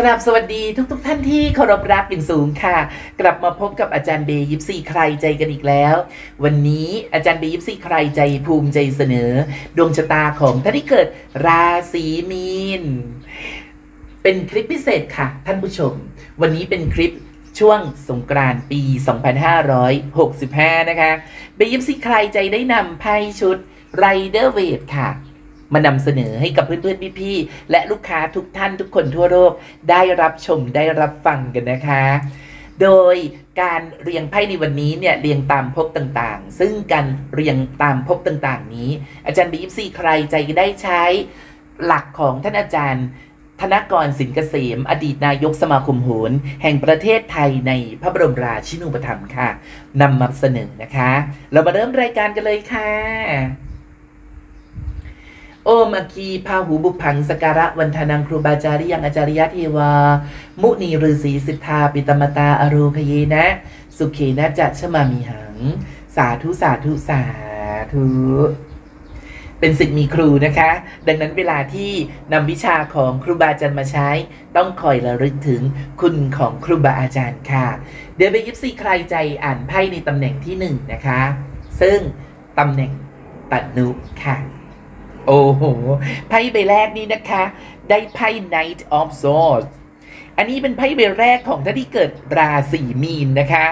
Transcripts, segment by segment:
กราบสวัสดีทุกๆทท่านที่เคารพรักอย่างสูงค่ะ กลับมาพบกับอาจารย์เบย์ยิปซีใครใจกันอีกแล้ว วันนี้อาจารย์เบย์ยิปซีใครใจภูมิใจเสนอ ดวงชะตาของท่านที่เกิดราศีมีน เป็นคลิปพิเศษค่ะ ท่านผู้ชม วันนี้เป็นคลิปช่วงสงกรานต์ปี 2565 นะคะเบย์ยิปซีใครใจได้นำไพ่ชุดไรเดอร์เวทค่ะ มานำเสนอให้กับเพื่อนๆพี่ๆและลูกค้าทุกท่านทุกคนทั่วโลกได้รับชมได้รับฟังกันนะคะ โดยการเรียงไพ่ในวันนี้เนี่ยเรียงตามภพต่างๆ ซึ่งการเรียงตามภพต่างๆ นี้ อาจารย์บีฟซีใครใจได้ใช้หลักของท่านอาจารย์ธนกรสินเกษม อดีตนายกสมาคมโหรแห่งประเทศไทยในพระบรมราชินูปถัมภ์ค่ะนำมาเสนอนะคะ เรามาเริ่มรายการกันเลยค่ะ โอมาคีพาหูบุพังสการะวันธนังครูบาจาริยังอาจาริยะเทวา มุนีฤาษีสิทธาปิตมตาอรูคเยนะ สุเขนะจัชมามีหัง สาธุสาธุสาธุเป็นสิทธิ์มีครูนะคะ ดังนั้นเวลาที่นำวิชาของครูบาอาจารย์มาใช้ ต้องคอยระลึกถึงคุณของครูบาอาจารย์ค่ะ เดี๋ยวไปยิปซีใครใจอ่านไพ่ในตำแหน่งที่หนึ่งนะคะ ซึ่งตำแหน่งตันุค่ะ โอ้โห ไพ่ใบแรกนี้นะคะ ได้ไพ่ Knight of Swords อันนี้เป็นไพ่ใบแรกของท่านที่เกิดราศีมีนนะคะ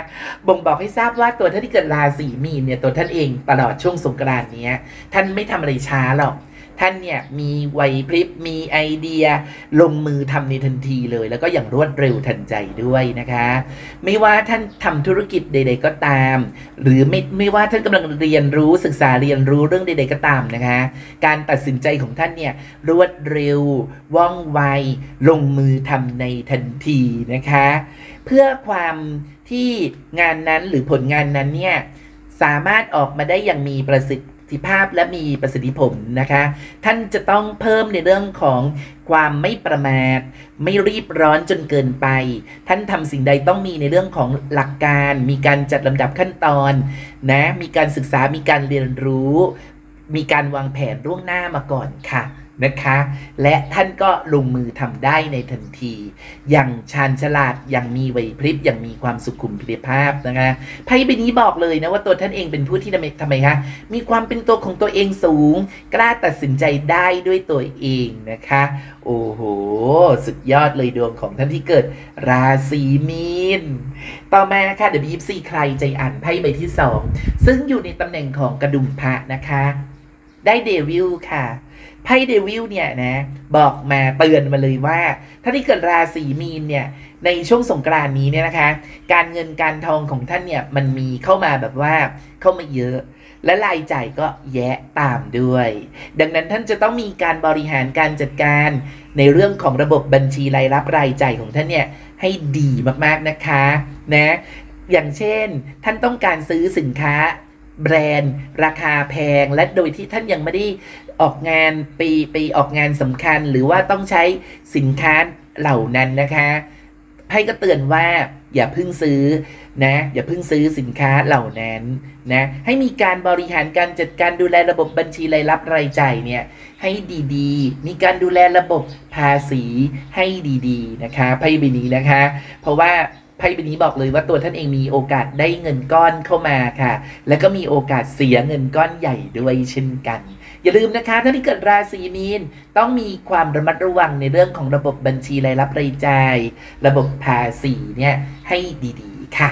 บ่งบอกให้ทราบว่าตัวท่านที่เกิดราศีมีนเนี่ยตัวท่านเองตลอดช่วงสงกรานต์เนี้ย ท่านไม่ทำอะไรช้าหรอก ท่านเนี่ยมีไหวพริบมีไอเดีย ลงมือทำในทันทีเลย แล้วก็อย่างรวดเร็วทันใจด้วยนะคะ ไม่ว่าท่านทำธุรกิจใด ๆ ก็ตาม หรือไม่ไม่ว่าท่านกำลังเรียนรู้ศึกษาเรียนรู้เรื่องใด ๆ ก็ตามนะคะ การตัดสินใจของท่านเนี่ยรวดเร็วว่องไวลงมือทำในทันทีนะคะ เพื่อความที่งานนั้นหรือผลงานนั้นเนี่ยสามารถออกมาได้อย่างมีประสิทธิ ธิภาพและมีประสิทธิผลนะคะ ท่านจะต้องเพิ่มในเรื่องของความไม่ประมาท ไม่รีบร้อนจนเกินไป ท่านทำสิ่งใดต้องมีในเรื่องของหลักการ มีการจัดลำดับขั้นตอนนะมีการศึกษามีการเรียนรู้ มีการวางแผนล่วงหน้ามาก่อนค่ะ นะคะ และท่านก็ลงมือทำได้ในทันที อย่างชาญฉลาดอย่างมีไหวพริบอย่างมีความสุขุมพิภาพนะคะไพ่ใบนี้บอกเลยนะว่าตัวท่านเองเป็นผู้ที่ทำไมทำไมคะมีความเป็นตัวของตัวเองสูง กล้าตัดสินใจได้ด้วยตัวเองนะคะ โอ้โห สุดยอดเลยดวงของท่านที่เกิดราศีมีน ต่อมาค่ะเดี๋ยวเบยิปซีไขใจอ่านไพ่ใบที่สองซึ่งอยู่ในตำแหน่งของกระดุมพระนะคะ ได้ Devil ค่ะไพ่ Devil เนี่ยนะบอกมาเตือนมาเลยว่า ถ้าที่เกิดราศีมีนเนี่ยในช่วงสงกรานต์นี้เนี่ยนะคะ การเงินการทองของท่านเนี่ยมันมีเข้ามาแบบว่าเข้ามาเยอะและรายจ่ายก็แยะตามด้วย ดังนั้นท่านจะต้องมีการบริหารการจัดการในเรื่องของระบบบัญชีรายรับรายจ่ายของท่านเนี่ยให้ดีมากๆนะคะนะอย่างเช่น ท่านต้องการซื้อสินค้า แบรนด์ราคาแพง และโดยที่ท่านยังไม่ได้ออกงานปไปออกงานสำคัญ หรือว่าต้องใช้สินค้าเหล่านั้นนะคะไพ่ก็เตือนว่าอย่าพิ่งซื้อนะอย่าพิ่งซื้อสินค้าเหล่านั้นนะให้มีการบริหารการจัดการดูแลระบบบัญชีรายรับรายจ่ายเนี่ยให้ดีๆ มีการดูแลระบบภาษีให้ดีๆนะคะไพ่ใบนี้นะคะ เพราะว่า ไพ่ใบนี้บอกเลยว่าตัวท่านเองมีโอกาสได้เงินก้อนเข้ามาค่ะ แล้วก็มีโอกาสเสียเงินก้อนใหญ่ด้วยเช่นกัน อย่าลืมนะคะท่านที่เกิดราศีมีนต้องมีความระมัดระวังในเรื่องของระบบบัญชีรายรับรายจ่าย ระบบภาษีเนี่ยให้ดีๆค่ะ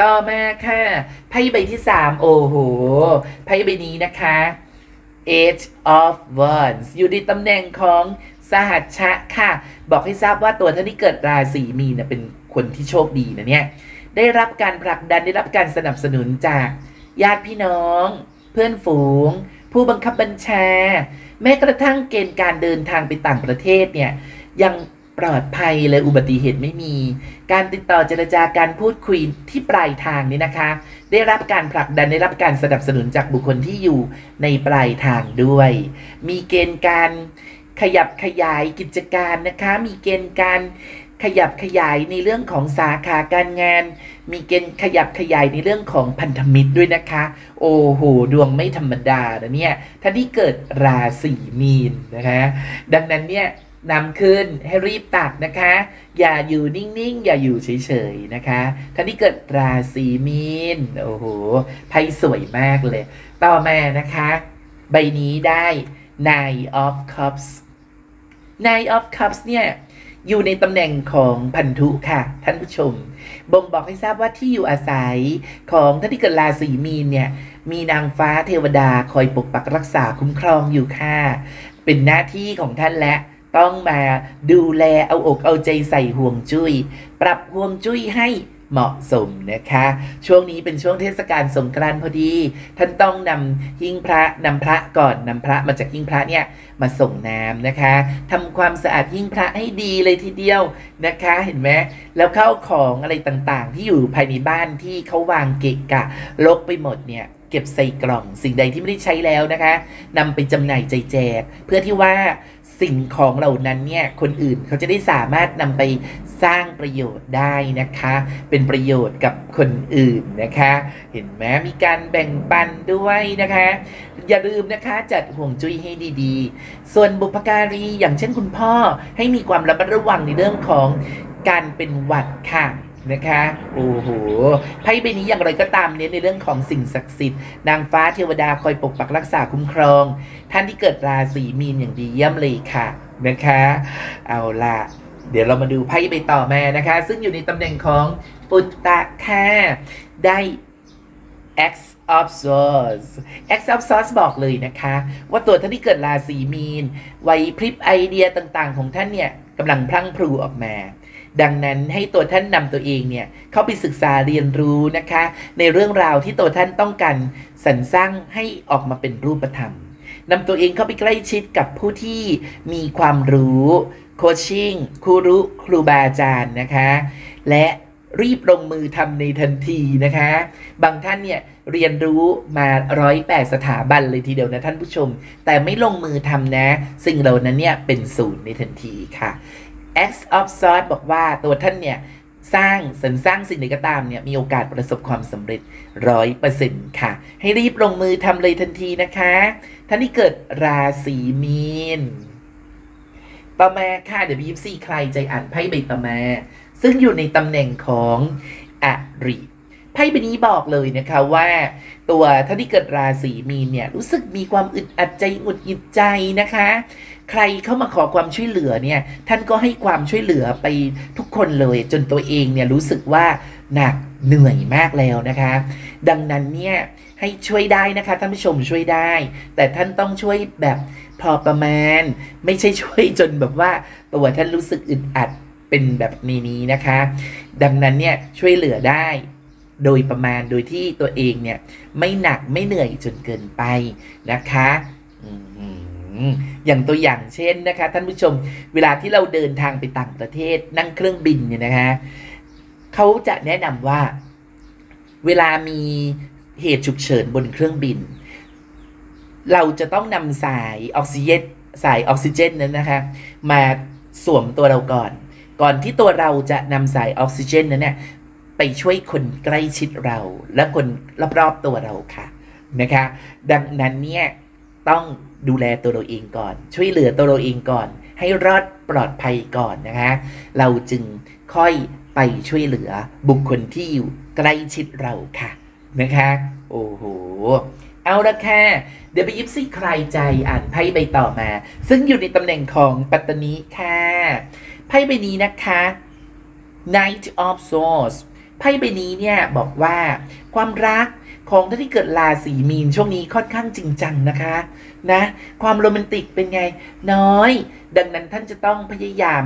ต่อมาค่ะไพ่ใบที่3โอ้โหไพ่ใบนี้นะคะ Age of Wands อยู่ในตำแหน่งของสหัชชะค่ะ บอกให้ทราบว่าตัวท่านที่เกิดราศีมีนเนยเป็น คนที่โชคดีนะเนี่ยได้รับการผลักดันได้รับการสนับสนุนจากญาติพี่น้อง เพื่อนฝูง ผู้บังคับบัญชา แม้กระทั่งเกณฑ์การเดินทางไปต่างประเทศเนี่ยยังปลอดภัยเลยอุบัติเหตุไม่มี การติดต่อเจรจาการพูดคุยที่ปลายทางนี่นะคะ ได้รับการผลักดันได้รับการสนับสนุนจากบุคคลที่อยู่ในปลายทางด้วย มีเกณฑ์การขยับขยายกิจการนะคะ มีเกณฑ์การ ขยับขยายในเรื่องของสาขาการงาน มีเกณฑ์ขยับขยายในเรื่องของพันธมิตรด้วยนะคะ โอ้โห ดวงไม่ธรรมดานะเนี่ยท่านที่เกิดราศีมีนนะคะดังนั้นเนี่ยนำขึ้นให้รีบตักนะคะ อย่าอยู่นิ่งๆ อย่าอยู่เฉยๆนะคะท่านที่เกิดราศีมีนโอ้โหไพ่สวยมากเลย ต่อมานะคะ ใบนี้ได้ Nine of Cups Nine of Cups เนี่ย อยู่ในตำแหน่งของพันธุค่ะ ท่านผู้ชม บ่งบอกให้ทราบว่าที่อยู่อาศัยของท่านที่เกิดราศีมีนเนี่ย มีนางฟ้าเทวดาคอยปกปักรักษาคุ้มครองอยู่ค่ะ เป็นหน้าที่ของท่านและต้องมาดูแลเอาอกเอาใจใส่ห่วงจุย้ย ปรับห่วงจุ้ยให้ เหมาะสมนะคะ ช่วงนี้เป็นช่วงเทศกาลสงกรานต์พอดี ท่านต้องนำหิ้งพระนำพระก่อนนำพระมาจากหิ้งพระเนี่ยมาส่งน้ำนะคะทำความสะอาดหิ้งพระให้ดีเลยทีเดียวนะคะ เห็นไหมแล้วเข้าของอะไรต่างๆ ที่อยู่ภายในบ้านที่เขาวางเกะกะลกไปหมดเนี่ยเก็บใส่กล่องสิ่งใดที่ไม่ได้ใช้แล้วนะคะนำไปจำหน่ายใจแจก เพื่อที่ว่า สิ่งของเหล่านั้นเนี่ยคนอื่นเขาจะได้สามารถนำไปสร้างประโยชน์ได้นะคะ เป็นประโยชน์กับคนอื่นนะคะ เห็นไหมมีการแบ่งปันด้วยนะคะ อย่าลืมนะคะจัดห่วงจุ้ยให้ดีๆ ส่วนบุพการีอย่างเช่นคุณพ่อให้มีความระมัดระวังในเรื่องของการเป็นหวัดค่ะ นะคะโอ้โหไพ่ใบนี้อย่างไรก็ตามเน้นในเรื่องของสิ่งศักดิ์สิทธิ์นางฟ้าเทวดาคอยปกปักรักษาคุ้มครอง ท่านที่เกิดราศีมีนอย่างดีเยี่ยมเลยค่ะนะคะ เอาละเดี๋ยวเรามาดูไพ่ใบต่อมานะคะ ซึ่งอยู่ในตำแหน่งของปุตตะค่ะได้ X of Swords X of Swords บอกเลยนะคะ ว่าตัวท่านที่เกิดราศีมีนไหวพริบไอเดียต่างๆ ของท่านเนี่ยกำลังพลั่งพลูออกมา ดังนั้นให้ตัวท่านนำตัวเองเนี่ยเข้าไปศึกษาเรียนรู้นะคะ ในเรื่องราวที่ตัวท่านต้องการสรรสร้างให้ออกมาเป็นรูปธรรมนำตัวเองเข้าไปใกล้ชิดกับผู้ที่มีความรู้โคชชิ่งครูรู้ครูบาอาจารย์นะคะ และรีบลงมือทำในทันทีนะคะ บางท่านเนี่ยเรียนรู้มาร้อยแปดสถาบันเลยทีเดียวนะท่านผู้ชม แต่ไม่ลงมือทำนะ สิ่งเหล่านั้นเนี่ยเป็นศูนย์ในทันทีค่ะ X of Swords บอกว่าตัวท่านเนี่ยสร้างสรรสร้างสิ่งใดก็ตามเนี่ยมีโอกาสประสบความสำเร็จร้อยเปอร์เซ็นต์ค่ะ ให้รีบลงมือทำเลยทันทีนะคะ ท่านที่เกิดราศีมีนต่อมาค่ะเดี๋ยวพี่ยิปซีใครใจอ่านไพ่ใบต่อมา ซึ่งอยู่ในตำแหน่งของอริไพ่ใบนี้บอกเลยนะคะว่า ตัวท่านที่เกิดราศีมีนเนี่ยรู้สึกมีความอึดอัดใจหงุดหงิดใจนะคะ ใครเข้ามาขอความช่วยเหลือเนี่ยท่านก็ให้ความช่วยเหลือไปทุกคนเลย จนตัวเองเนี่ยรู้สึกว่าหนักเหนื่อยมากแล้วนะคะ ดังนั้นเนี่ยให้ช่วยได้นะคะท่านผู้ชมช่วยได้ แต่ท่านต้องช่วยแบบพอประมาณ ไม่ใช่ช่วยจนแบบว่าตัวท่านรู้สึกอึดอัดเป็นแบบนี้นี้นะคะ ดังนั้นเนี่ยช่วยเหลือได้โดยประมาณโดยที่ตัวเองเนี่ยไม่หนักไม่เหนื่อยจนเกินไปนะคะ อืม อย่างตัวอย่างเช่นนะคะ ท่านผู้ชม เวลาที่เราเดินทางไปต่างประเทศนั่งเครื่องบินเนี่ยนะคะเขาจะแนะนำว่า เวลามีเหตุฉุกเฉินบนเครื่องบิน เราจะต้องนำสายออกซิเจนสายออกซิเจนนั้นนะคะ มาสวมตัวเราก่อน ก่อนที่ตัวเราจะนำสายออกซิเจนนั้นเนี่ยไปช่วยคนใกล้ชิดเราและคนรอบๆตัวเราค่ะนะคะ ดังนั้นเนี่ย ต้องดูแลตัวเราเองก่อน ช่วยเหลือตัวเราเองก่อน ให้รอดปลอดภัยก่อนนะคะ เราจึงค่อยไปช่วยเหลือบุคคลที่อยู่ใกล้ชิดเราค่ะนะคะ โอ้โหเอาละค่ะเดี๋ยวไปยิบซี่ใครใจอ่านไพ่ใบต่อมา ซึ่งอยู่ในตำแหน่งของปัตตานีค่ะไพ่ใบนี้นะคะ Knight of Swords ไพ่ใบนี้เนี่ยบอกว่าความรัก ของท่านที่เกิดราศีมีนช่วงนี้ค่อนข้างจริงจังนะคะนะ ความโรแมนติกเป็นไงน้อย ดังนั้นท่านจะต้องพยายาม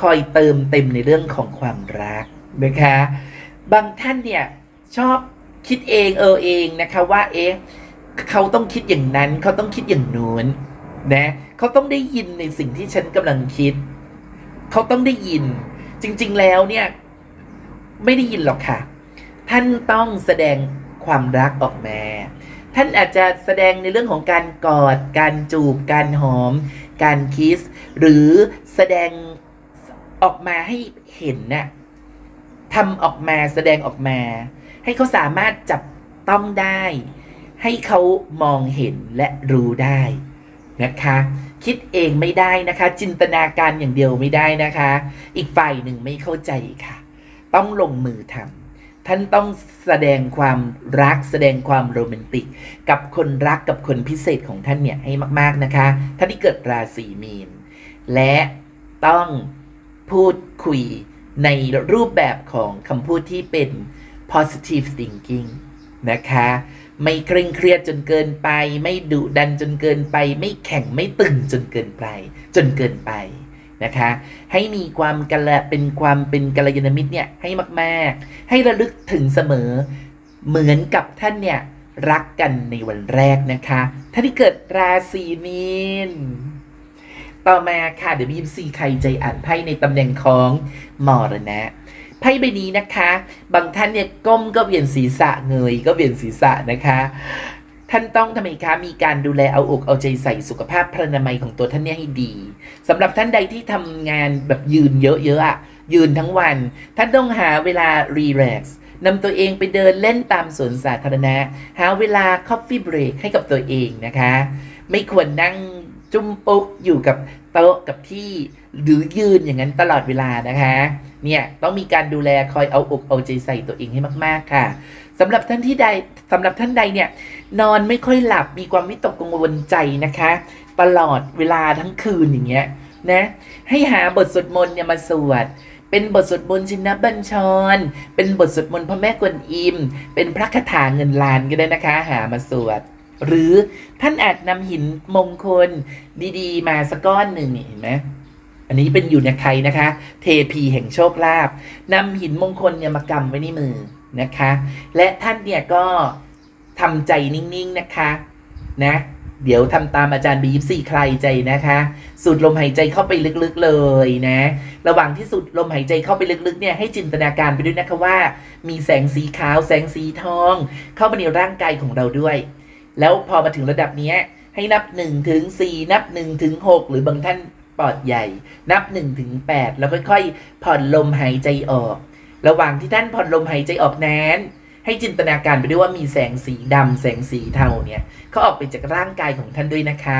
คอยเติมเต็มในเรื่องของความรักนะคะ บางท่านเนี่ยชอบคิดเองเออเองนะคะว่าเอ๊ะเขาต้องคิดอย่างนั้นเขาต้องคิดอย่างนู้นนะเขาต้องได้ยินในสิ่งที่ฉันกำลังคิด เขาต้องได้ยิน จริง ๆ แล้วเนี่ย ไม่ได้ยินหรอกค่ะ ท่านต้องแสดง ความรักออกมา ท่านอาจจะแสดงในเรื่องของการกอด การจูบ การหอม การคิส หรือแสดงออกมาให้เห็นน่ะทำออกมาแสดงออกมา ให้เขาสามารถจับต้องได้ ให้เขามองเห็นและรู้ได้นะคะ คิดเองไม่ได้นะคะ จินตนาการอย่างเดียวไม่ได้นะคะ อีกฝ่ายหนึ่งไม่เข้าใจค่ะ ต้องลงมือทำ ท่านต้องแสดงความรักแสดงความโรแมนติก กับคนรักกับคนพิเศษของท่านเนี่ยให้มาก ๆนะคะ ท่านที่เกิดราศีมีน และต้องพูดคุยในรูปแบบของคำพูดที่เป็น positive thinking นะคะ ไม่เคร่งเครียดจนเกินไป ไม่ดุดันจนเกินไป ไม่แข็งไม่ตึงจนเกินไป จนเกินไป นะคะ ให้มีความกัลเป็นความเป็นกัลยาณมิตรเนี่ยให้มากๆ ให้ระลึกถึงเสมอเหมือนกับท่านเนี่ยรักกันในวันแรกนะคะท่านที่เกิดราศีมีนต่อมาค่ะเดี๋ยวบีมซีใครใจอ่านไพ่ในตำแหน่งของมรณะไพ่ใบนี้นะคะ บางท่านเนี่ยก้มก็เวียนศีรษะเงยก็เวียนศีรษะนะคะ ท่านต้องทำไมคะมีการดูแลเอาอกเอาใจใส่สุขภาพพลานามัยของตัวท่านเนี่ยให้ดีสำหรับท่านใดที่ทำงานแบบยืนเยอะๆอะยืนทั้งวัน ท่านต้องหาเวลา relax นำตัวเองไปเดินเล่นตามสวนสาธารณะ หาเวลา coffee break ให้กับตัวเองนะคะ ไม่ควรนั่งจุ้มปุ๊กอยู่กับโต๊ะกับที่หรือยืนอย่างนั้นตลอดเวลานะคะ เนี่ยต้องมีการดูแลคอยเอาอกเอาใจใส่ตัวเองให้มาก ๆ ค่ะ สำหรับท่านที่ใดสำหรับท่านใดเนี่ย นอนไม่ค่อยหลับมีความวิตกกังวลใจนะคะ ตลอดเวลาทั้งคืนอย่างเงี้ยนะให้หาบทสวดมนต์เนี่ยมาสวดเป็นบทสวดมนต์ชินบัญชร เป็นบทสวดมนต์พระแม่กวนอิม เป็นพระคาถาเงินล้านก็ได้นะคะ หามาสวด หรือท่านอาจนำหินมงคลดีๆ มาสักก้อนหนึ่งเห็นไหมอันนี้เป็นอยู่ในใครนะคะ เทพีแห่งโชคลาภนำหินมงคลเนี่ยมากำไว้ในมือ นะคะ และท่านเนี่ยก็ทำใจนิ่งๆนะคะนะเดี๋ยวทำตามอาจารย์บีฟสี่ใครใจนะคะ สูดลมหายใจเข้าไปลึกๆเลยนะ ระหว่างที่สูดลมหายใจเข้าไปลึกๆเนี่ยให้จินตนาการไปด้วยนะคะว่า มีแสงสีขาวแสงสีทอง เข้ามาในร่างกายของเราด้วย แล้วพอมาถึงระดับนี้ให้นับ1ถึง4นับ1ถึง6หรือบางท่านปอดใหญ่ นับ1ถึง8แล้วค่อยๆผ่อนลมหายใจออก ระหว่างที่ท่านผ่อนลมหายใจออกนั้น ให้จินตนาการไปด้วยว่ามีแสงสีดำแสงสีเทาเนี่ยเขาออกไปจากร่างกายของท่านด้วยนะคะ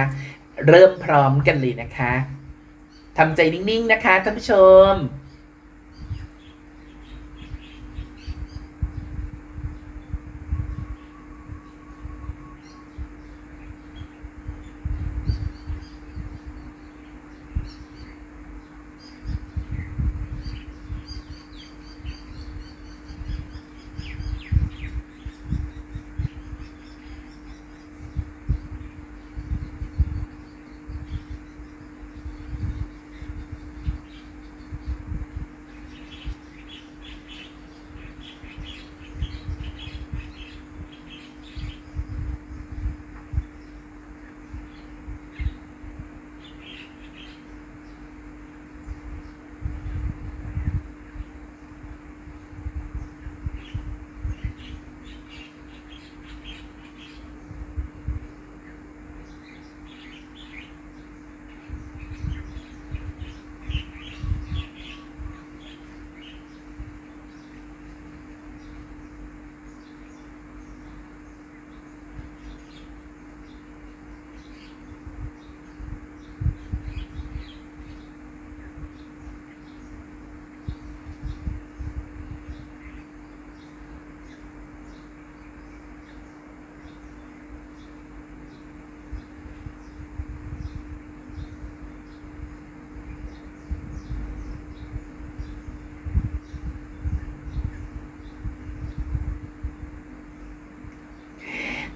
เริ่มพร้อมกันเลยนะคะทำใจนิ่งๆนะคะท่านผู้ชม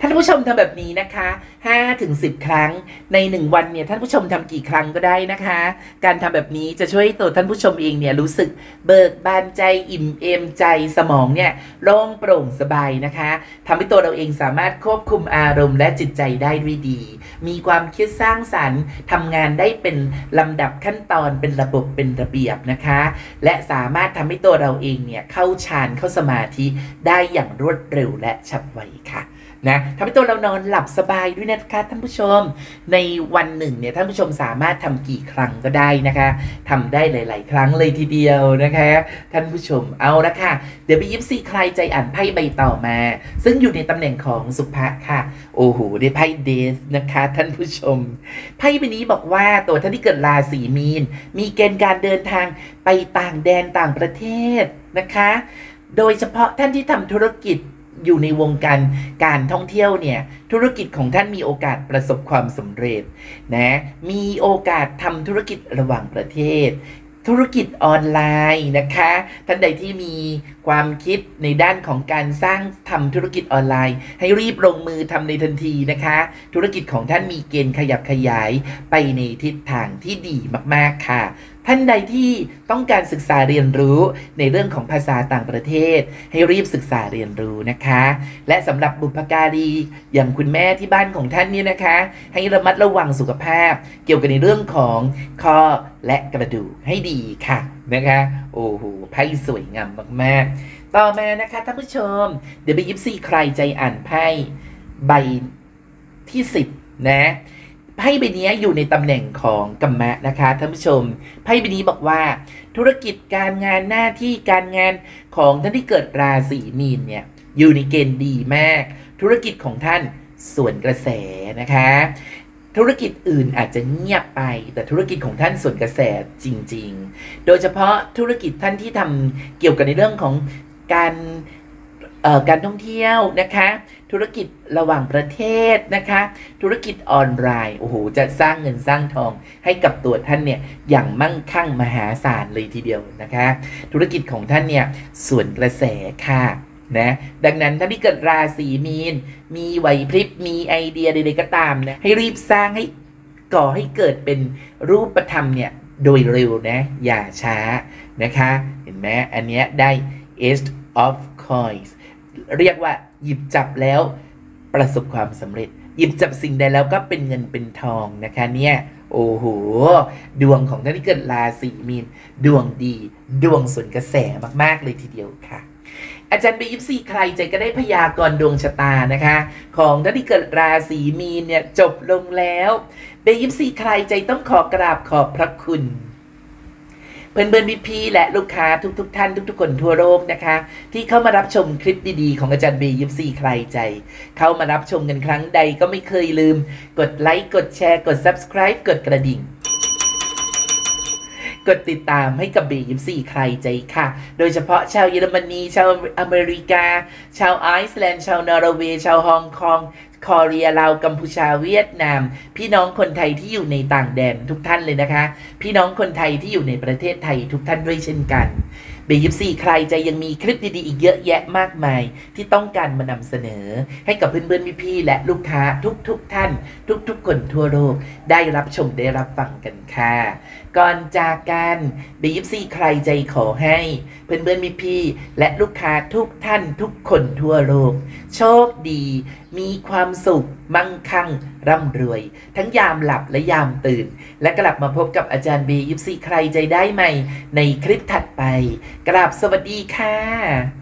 ท่านผู้ชมทำแบบนี้นะคะ5ถึง10 ครั้งใน 1 วันเนี่ยท่านผู้ชมทำกี่ครั้งก็ได้นะคะ การทำแบบนี้จะช่วยให้ตัวท่านผู้ชมเองเนี่ยรู้สึกเบิกบานใจอิ่มเอมใจสมองเนี่ยโล่งโปร่งสบายนะคะทำให้ตัวเราเองสามารถควบคุมอารมณ์และจิตใจได้ด้วยดี มีความคิดสร้างสรรค์ทำงานได้เป็นลำดับขั้นตอนเป็นระบบเป็นระเบียบนะคะ และสามารถทำให้ตัวเราเองเนี่ยเข้าฌานเข้าสมาธิได้อย่างรวดเร็วและฉับไวค่ะ นะทำให้ตัวเรานอนหลับสบายด้วยนะคะท่านผู้ชม ในวันหนึ่งเนี่ยท่านผู้ชมสามารถทำกี่ครั้งก็ได้นะคะทำได้หลาย ๆ ครั้งเลยทีเดียวนะคะ ท่านผู้ชมเอาละค่ะ เดี๋ยวไปยิปซีใครใจอ่านไพ่ใบต่อมา ซึ่งอยู่ในตำแหน่งของสุภะค่ะ โอ้โหได้ไพ่เดสนะคะ ท่านผู้ชมไพ่ใบนี้บอกว่าตัวท่านที่เกิดราศีมีน มีเกณฑ์การเดินทางไปต่างแดนต่างประเทศนะคะ โดยเฉพาะท่านที่ทำธุรกิจ อยู่ในวงการการท่องเที่ยวเนี่ย ธุรกิจของท่านมีโอกาสประสบความสำเร็จนะ มีโอกาสทำธุรกิจระหว่างประเทศ ธุรกิจออนไลน์นะคะ ท่านใดที่มีความคิดในด้านของการสร้างทำธุรกิจออนไลน์ ให้รีบลงมือทำในทันทีนะคะ ธุรกิจของท่านมีเกณฑ์ขยับขยายไปในทิศทางที่ดีมากๆค่ะ ท่านใดที่ต้องการศึกษาเรียนรู้ในเรื่องของภาษาต่างประเทศ ให้รีบศึกษาเรียนรู้นะคะ และสำหรับบุพการีอย่างคุณแม่ที่บ้านของท่านนี่นะคะ ให้ระมัดระวังสุขภาพ เกี่ยวกับในเรื่องของข้อและกระดูกให้ดีค่ะนะคะโอ้โหไพ่สวยงามมากๆ ต่อมานะคะท่านผู้ชม เดี๋ยวไปยิปซีใครใจอ่านไพ่ใบที่ 10 นะ ไพ่ใบนี้อยู่ในตำแหน่งของกัมมะนะคะท่านผู้ชมไพ่ใบนี้บอกว่า ธุรกิจการงานหน้าที่การงานของท่านที่เกิดราศีมีนเนี่ยอยู่ในเกณฑ์ดีมาก ธุรกิจของท่านส่วนกระแสนะคะ ธุรกิจอื่นอาจจะเงียบไป แต่ธุรกิจของท่านส่วนกระแสจริง ๆ โดยเฉพาะธุรกิจท่านที่ทำเกี่ยวกับในเรื่องของการการท่องเที่ยวนะคะ ธุรกิจระหว่างประเทศนะคะ ธุรกิจออนไลน์โอ้โหจะสร้างเงินสร้างทองให้กับตัวท่านเนี่ยอย่างมั่งคั่งมหาศาลเลยทีเดียวนะคะ ธุรกิจของท่านเนี่ยส่วนกระแสค่ะนะดังนั้นท่านที่เกิดราศีมีน มีไหวพริบมีไอเดียใดๆก็ตามนะให้รีบสร้างให้ก่อให้เกิดเป็นรูปธรรมเนี่ยโดยเร็วนะอย่าช้านะคะ เห็นไหมอันเนี้ยได้ Ace of Coins เรียกว่าหยิบจับแล้วประสบความสำเร็จ หยิบจับสิ่งใดแล้วก็เป็นเงินเป็นทองนะคะเนี่ยโอ้โห ดวงของท่านที่เกิดราศีมีน ดวงดี ดวงสวนกระแสมาก ๆ เลยทีเดียวค่ะ อาจารย์เบยิปซีใครใจก็ได้พยากรณ์ดวงชะตานะคะ ของท่านที่เกิดราศีมีนเนี่ยจบลงแล้วเบยิปซีไขใจต้องขอกราบขอบพระคุณ เพื่อนเพื่อนๆพี่ๆและลูกค้าทุกๆทท่านทุกๆคนทั่วโลกนะคะ ที่เข้ามารับชมคลิปดีๆ ของอาจารย์เบยิปซีไขใจ เข้ามารับชมกันครั้งใดก็ไม่เคยลืม กดไลค์กดแชร์กด subscribe กดกระดิ่งกดติดตามให้กับเบยิปซีไขใจค่ะ โดยเฉพาะชาวเยอรมนี ชาวอเมริกา ชาวไอซ์แลนด์ ชาวนอร์เวย์ ชาวฮ่องกง คอเรียลาวกัมพูชาเวียดนาม พี่น้องคนไทยที่อยู่ในต่างแดนทุกท่านเลยนะคะ พี่น้องคนไทยที่อยู่ในประเทศไทยทุกท่านด้วยเช่นกันเบยิปซีใครจะยังมีคลิปดีๆอีกเยอะแยะมากมาย ที่ต้องการมานำเสนอ ให้กับเพื่อนๆพี่ๆและลูกค้าทุกๆท่าน ทุกๆคนทั่วโลกได้รับชมได้รับฟังกันค่ะก่อนจากกันเบยิปซีใครใจขอให้ เพื่อนๆพี่และลูกค้าทุกท่านทุกคนทั่วโลก โชคดี มีความสุข มั่งคั่ง ร่ำรวย ทั้งยามหลับและยามตื่น และกลับมาพบกับอาจารย์เบยิปซีใครใจได้ใหม่ ในคลิปถัดไป กราบสวัสดีค่ะ